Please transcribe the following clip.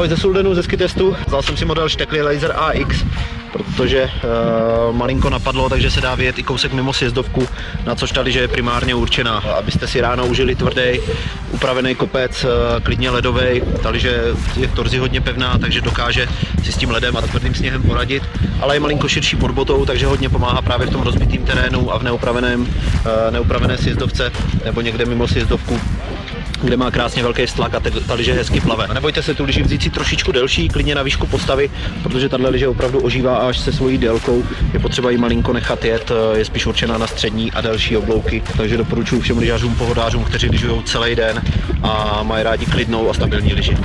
Ahoj ze Suldenu, ze testu. Vzal jsem si model Štekli Laser AX, protože uh, malinko napadlo, takže se dá vyjet i kousek mimo sjezdovku, na což ta liže je primárně určená. Abyste si ráno užili tvrdý, upravený kopec, uh, klidně ledový. Ta liže je torzi hodně pevná, takže dokáže si s tím ledem a tvrdým sněhem poradit, ale je malinko širší pod botou, takže hodně pomáhá právě v tom rozbitém terénu a v neupraveném, uh, neupravené sjezdovce nebo někde mimo sjezdovku kde má krásně velký stlak a ta liže hezky plave. A nebojte se tu liži vzít si trošičku delší, klidně na výšku postavy, protože tahle liže opravdu ožívá až se svojí délkou. Je potřeba ji malinko nechat jet, je spíš určená na střední a delší oblouky, takže doporučuji všem lyžařům, pohodářům, kteří lyžují celý den a mají rádi klidnou a stabilní liži.